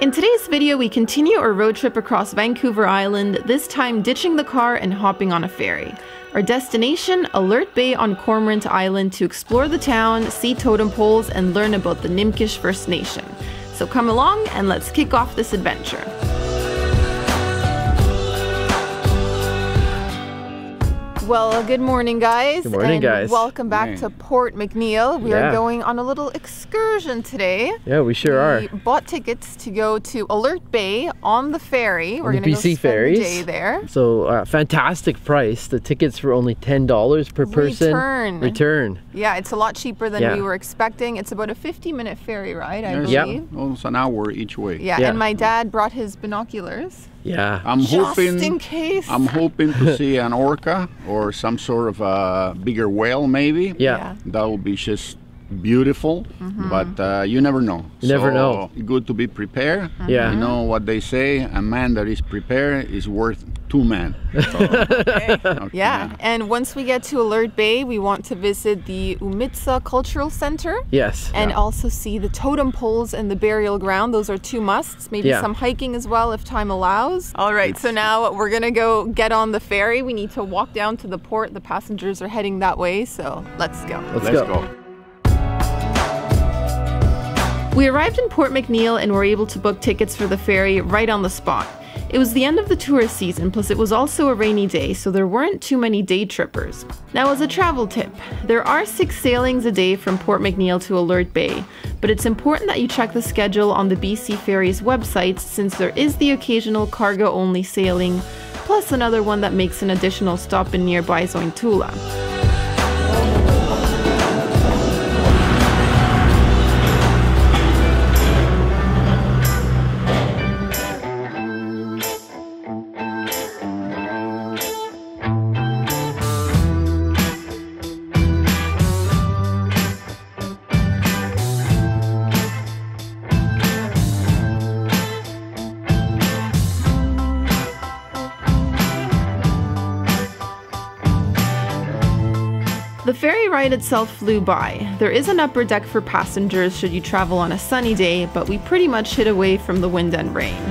In today's video, we continue our road trip across Vancouver Island, this time ditching the car and hopping on a ferry. Our destination, Alert Bay on Cormorant Island to explore the town, see totem poles, and learn about the Nimpkish First Nation. So come along and let's kick off this adventure. Well, good morning, guys. Good morning, and guys. Welcome back Morning. to Port McNeill. We Yeah. are going on a little excursion today. Yeah, we sure are. We bought tickets to go to Alert Bay on the ferry. We're gonna go BC spend ferries. the day there. So uh, fantastic price. The tickets were only ten dollars per person. Return. Return. Yeah, it's a lot cheaper than Yeah. we were expecting. It's about a 50-minute ferry ride, I Yes, believe. almost an hour each way. Yeah, Yeah. and my dad brought his binoculars Yeah. I'm just hoping in case. I'm hoping to see an orca or some sort of a bigger whale, maybe. yeah. That would be just beautiful, Mm-hmm. but uh, you never know. You never know. Good to be prepared. Yeah. You know what they say: a man that is prepared is worth two men. So, okay, yeah, and once we get to Alert Bay, we want to visit the Umista Cultural Center. Yes. and Yeah. also see the totem poles and the burial ground. Those are two musts. Maybe Yeah. some hiking as well if time allows. All right, so now we're gonna go get on the ferry. We need to walk down to the port. The passengers are heading that way, so let's go. Let's, Let's go. go. We arrived in Port McNeill and were able to book tickets for the ferry right on the spot. It was the end of the tourist season, plus it was also a rainy day, so there weren't too many day trippers. Now, as a travel tip, there are six sailings a day from Port McNeill to Alert Bay, but it's important that you check the schedule on the BC Ferries website since there is the occasional cargo only sailing, plus another one that makes an additional stop in nearby Sointula. The ferry ride itself flew by. There is an upper deck for passengers should you travel on a sunny day, but we pretty much hid away from the wind and rain.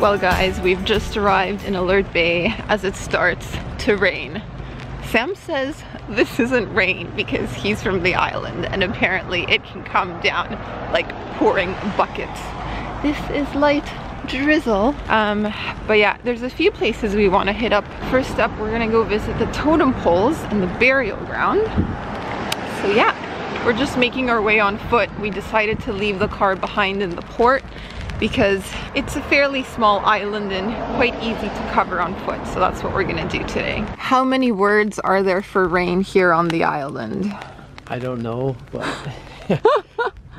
Well, guys, we've just arrived in Alert Bay as it starts to rain. Sam says this isn't rain because he's from the island and apparently it can come down like pouring buckets. This is light drizzle. Um, but yeah, there's a few places we want to hit up. First up, we're gonna go visit the totem poles and the burial ground. So yeah, we're just making our way on foot. We decided to leave the car behind in the port because it's a fairly small island and quite easy to cover on foot. So that's what we're gonna do today. How many words are there for rain here on the island? I don't know, but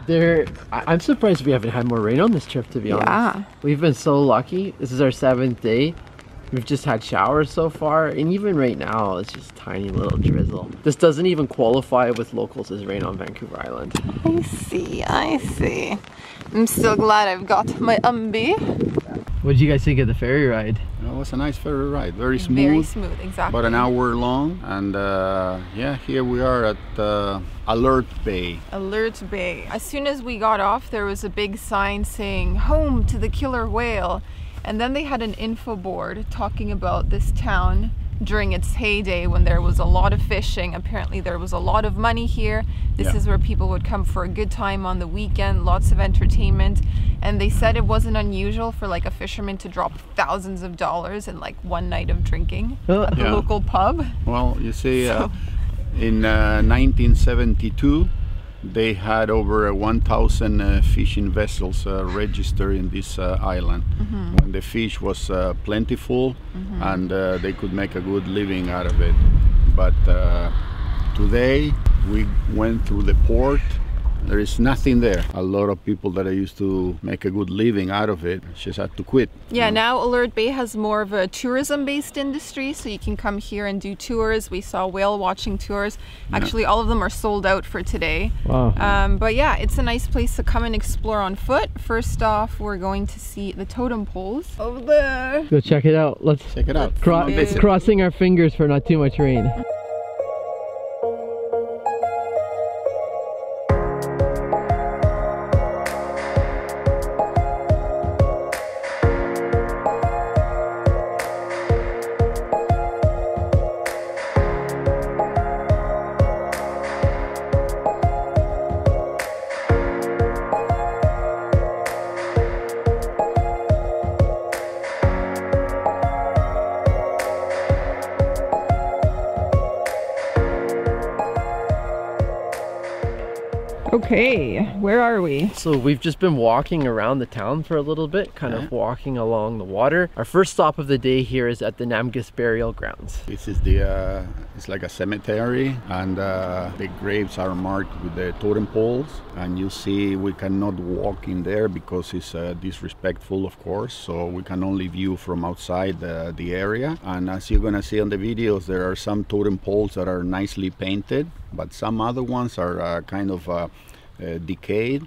there. I'm surprised we haven't had more rain on this trip. To be honest, Yeah. we've been so lucky. This is our seventh day. We've just had showers so far, and even right now, it's just tiny little drizzle. This doesn't even qualify with locals as rain on Vancouver Island. I see, I see. I'm still glad I've got my umbi. What did you guys think of the ferry ride? It was a nice ferry ride, very smooth. Very smooth, exactly. About an hour long, and uh, yeah, here we are at uh, Alert Bay. Alert Bay. As soon as we got off, there was a big sign saying home to the killer whale. And then they had an info board talking about this town during its heyday when there was a lot of fishing. Apparently, there was a lot of money here. This Yeah. is where people would come for a good time on the weekend, lots of entertainment. And they said it wasn't unusual for like a fisherman to drop thousands of dollars in like one night of drinking Oh. at the Yeah. local pub. Well, you see, uh, in uh, 1972, they had over uh, 1,000 uh, fishing vessels uh, registered in this uh, island. When the fish was uh, plentiful and uh, they could make a good living out of it. But uh, today we went through the port There is nothing there. A lot of people that I used to make a good living out of it just had to quit. Yeah, now Alert Bay has more of a tourism based industry, so you can come here and do tours. We saw whale watching tours. Actually, all of them are sold out for today. Wow. Um, but yeah, it's a nice place to come and explore on foot. First off, we're going to see the totem poles over there. Go check it out. Let's Check it out. cro- Come crossing our fingers for not too much rain. Okay, where are we? So we've just been walking around the town for a little bit, kind of walking along the water. Our first stop of the day here is at the Namgis Burial Grounds. This is the, uh, it's like a cemetery and uh, the graves are marked with the totem poles. And you see we cannot walk in there because it's uh, disrespectful, of course. So we can only view from outside the, the area. And as you're gonna see on the videos, there are some totem poles that are nicely painted, but some other ones are uh, kind of uh, uh,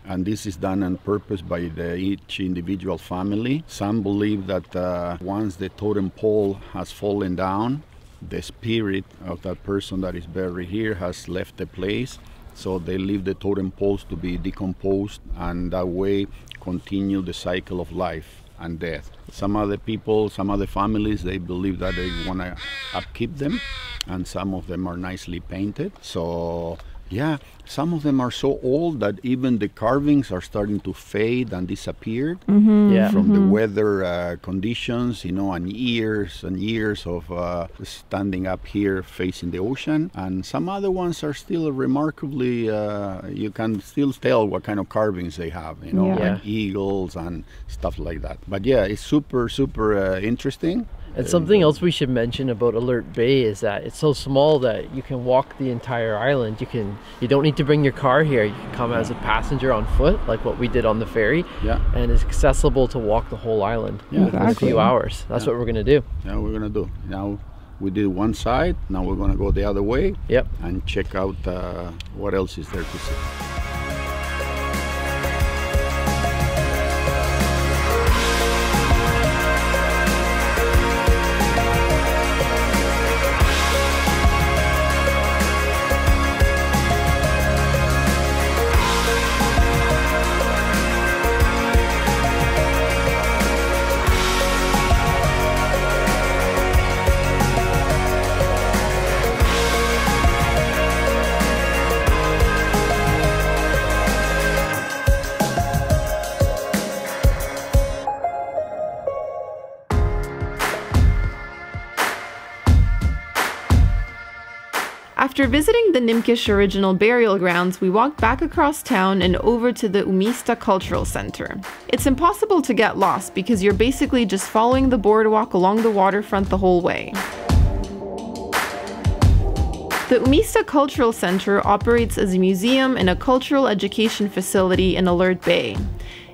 and this is done on purpose by the, each individual family. Some believe that uh, once the totem pole has fallen down the spirit of that person that is buried here has left the place. So they leave the totem poles to be decomposed and that way continue the cycle of life and death. Some other people some other families they believe that they want to upkeep them and some of them are nicely painted. So yeah, some of them are so old that even the carvings are starting to fade and disappear Yeah. from the weather uh, conditions, you know, and years and years of uh, standing up here facing the ocean. And some other ones are still remarkably, uh, you can still tell what kind of carvings they have, you know, Yeah. like eagles and stuff like that. But yeah, it's super, super uh, interesting. And something else we should mention about Alert Bay is that it's so small that you can walk the entire island. You can you don't need to bring your car here. You can come as a passenger on foot, like what we did on the ferry. Yeah. And it's accessible to walk the whole island Yeah, in a few hours. That's what we're gonna do. Yeah, we're gonna do. Now we did one side, now we're gonna go the other way. Yep. and check out uh, what else is there to see. After visiting the Nimpkish original burial grounds, we walked back across town and over to the Umista Cultural Center. It's impossible to get lost because you're basically just following the boardwalk along the waterfront the whole way. The Umista Cultural Center operates as a museum and a cultural education facility in Alert Bay.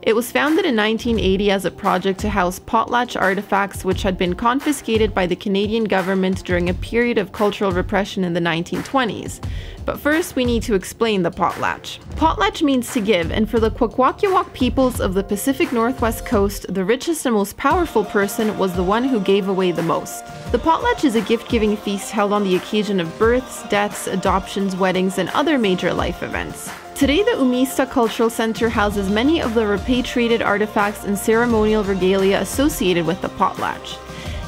It was founded in 1980 as a project to house potlatch artifacts which had been confiscated by the Canadian government during a period of cultural repression in the 1920s. But first, we need to explain the potlatch. Potlatch means to give, and for the Kwakwaka'wakw peoples of the Pacific Northwest coast, the richest and most powerful person was the one who gave away the most. The potlatch is a gift giving feast held on the occasion of births, deaths, adoptions, weddings, and other major life events. Today, the Umista Cultural Center houses many of the repatriated artifacts and ceremonial regalia associated with the potlatch.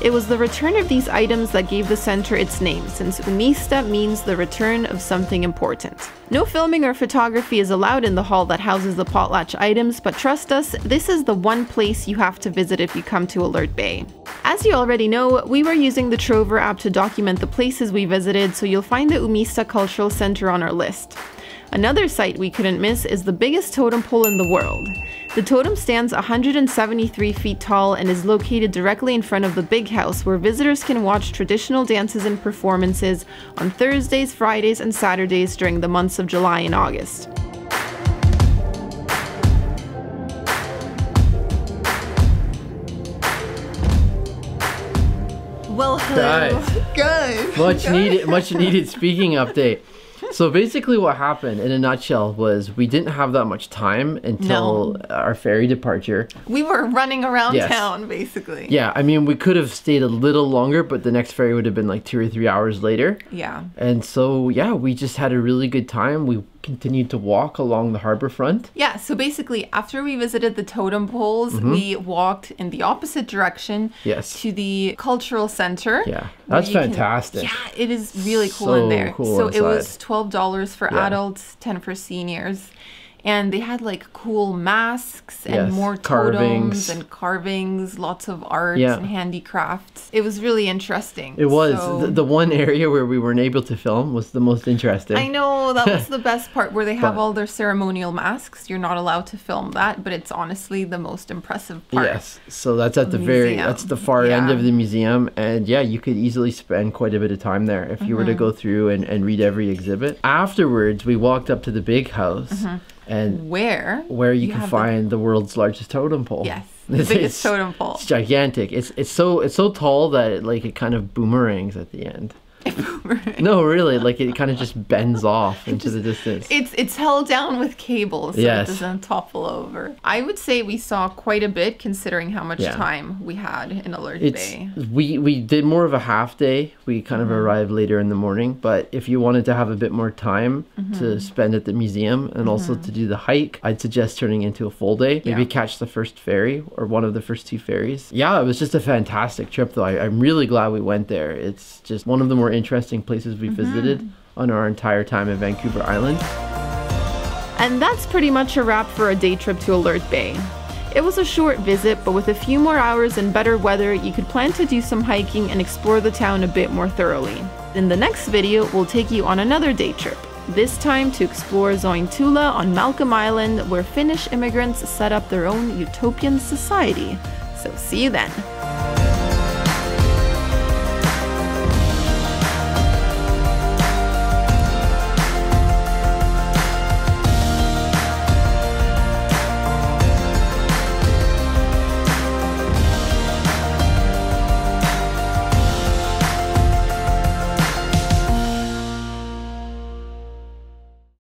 It was the return of these items that gave the center its name, since Umista means the return of something important. No filming or photography is allowed in the hall that houses the potlatch items, but trust us, this is the one place you have to visit if you come to Alert Bay. As you already know, we were using the Trover app to document the places we visited, so you'll find the Umista Cultural Center on our list. Another site we couldn't miss is the biggest totem pole in the world. The totem stands 173 feet tall and is located directly in front of the big house where visitors can watch traditional dances and performances on Thursdays, Fridays, and Saturdays during the months of July and August. Well, hello. Guys, guys. much guys. needed, much needed speaking update so basically what happened in a nutshell was we didn't have that much time until our ferry departure We were running around Yes. town, basically. yeah i mean we could have stayed a little longer but the next ferry would have been like two or three hours later Yeah. and so yeah we just had a really good time we continued to walk along the harbor front Yeah, so basically, after we visited the totem poles, we walked in the opposite direction Mm-hmm. Yes. to the cultural center. Yeah, that's you can- fantastic. yeah, it is really cool So in there. cool so it was twelve dollars for Yeah. adults, ten for seniors. And they had like cool masks and Yes, more carvings. totems and carvings, lots of art Yeah. and handicrafts. It was really interesting. it was So- the, the one area where we weren't able to film was the most interesting I know that was the best part where they have But- all their ceremonial masks. You're not allowed to film that, but it's honestly the most impressive part. Yes, so that's at the very that's the far end of the museum, and yeah, you could easily spend quite a bit of time there if you were to Mm-hmm. go through and, and read every exhibit. Afterwards, we walked up to the big house, Mm-hmm. And Where? where you, can have the- find the, world's largest totem pole. Yes, the It's- biggest it's- totem pole. It's gigantic. It's it's so it's so tall that it, like it kind of boomerangs at the end. No, really, like it kind of just bends off into the distance. It's it's held down with cables so Yes. it doesn't topple over. I would say we saw quite a bit considering how much Yeah. time we had in Alert It's Bay. we we did more of a half day. We kind Mm-hmm. of arrived later in the morning, but if you wanted to have a bit more time Mm-hmm. to spend at the museum and also to do the hike, I'd suggest turning into a full day. Maybe Yeah. catch the first ferry or one of the first two ferries. Yeah, it was just a fantastic trip though. I, I'm really glad we went there. It's just one of the more interesting places we Mm-hmm. visited on our entire time in Vancouver Island. And that's pretty much a wrap for a day trip to Alert Bay. It was a short visit, but with a few more hours and better weather, you could plan to do some hiking and explore the town a bit more thoroughly. In the next video, we'll take you on another day trip, this time to explore Sointula on Malcolm Island, where Finnish immigrants set up their own utopian society. So see you then.